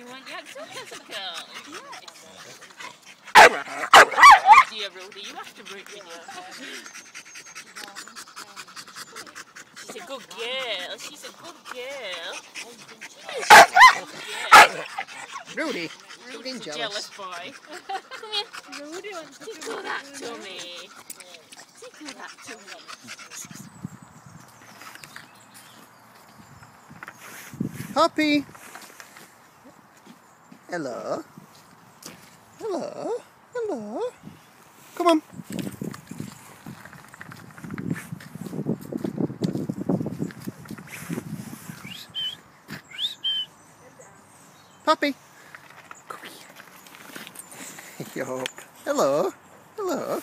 You want your physical? Yes. Dear Rudy, you have to bring me She's a good girl. She's a good girl. Rudy, Rudy's a jealous. jealous boy. Come here. Rudy wants to Tickle do that that. to me. Tickle that to me. Poppy. Hello. Hello. Hello. Come on. Poppy. Come here. Hello. Hello.